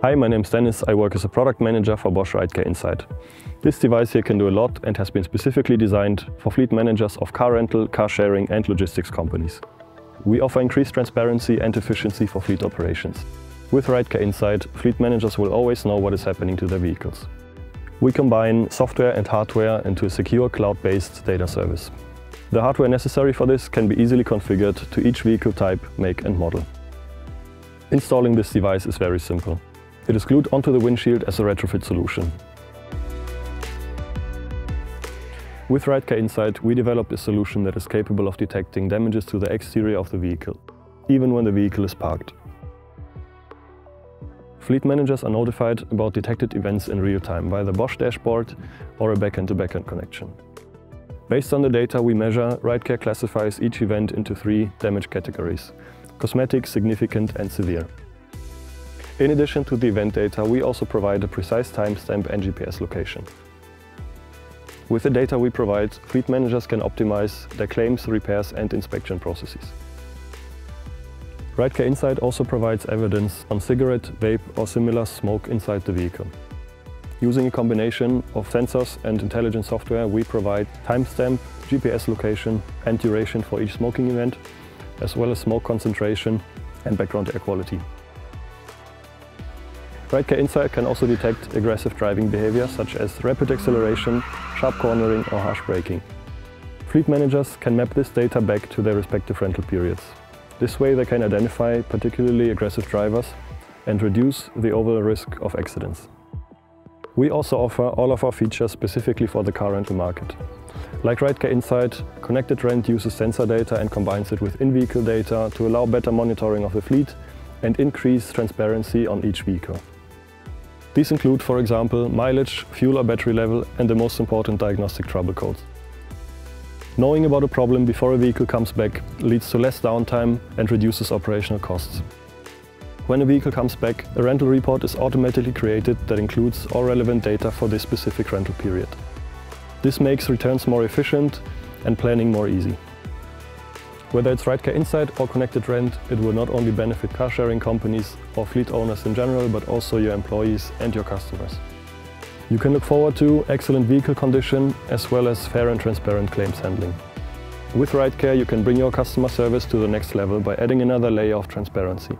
Hi, my name is Dennis. I work as a product manager for Bosch RideCare Insight. This device here can do a lot and has been specifically designed for fleet managers of car rental, car sharing and logistics companies. We offer increased transparency and efficiency for fleet operations. With RideCare Insight, fleet managers will always know what is happening to their vehicles. We combine software and hardware into a secure cloud-based data service. The hardware necessary for this can be easily configured to each vehicle type, make and model. Installing this device is very simple. It is glued onto the windshield as a retrofit solution. With RideCare Insight, we developed a solution that is capable of detecting damages to the exterior of the vehicle, even when the vehicle is parked. Fleet managers are notified about detected events in real time via the Bosch dashboard or a backend-to-backend -backend connection. Based on the data we measure, RideCare classifies each event into three damage categories, cosmetic, significant and severe. In addition to the event data, we also provide a precise timestamp and GPS location. With the data we provide, fleet managers can optimize their claims, repairs and inspection processes. RideCare Insight also provides evidence on cigarette, vape or similar smoke inside the vehicle. Using a combination of sensors and intelligent software, we provide timestamp, GPS location and duration for each smoking event, as well as smoke concentration and background air quality. RideCare Insight can also detect aggressive driving behavior such as rapid acceleration, sharp cornering or harsh braking. Fleet managers can map this data back to their respective rental periods. This way they can identify particularly aggressive drivers and reduce the overall risk of accidents. We also offer all of our features specifically for the car rental market. Like RideCare Insight, Connected Rent uses sensor data and combines it with in-vehicle data to allow better monitoring of the fleet and increase transparency on each vehicle. These include, for example, mileage, fuel or battery level and the most important diagnostic trouble codes. Knowing about a problem before a vehicle comes back leads to less downtime and reduces operational costs. When a vehicle comes back, a rental report is automatically created that includes all relevant data for this specific rental period. This makes returns more efficient and planning more easy. Whether it's RideCare Insight or Connected Rent, it will not only benefit car sharing companies or fleet owners in general, but also your employees and your customers. You can look forward to excellent vehicle condition as well as fair and transparent claims handling. With RideCare you can bring your customer service to the next level by adding another layer of transparency.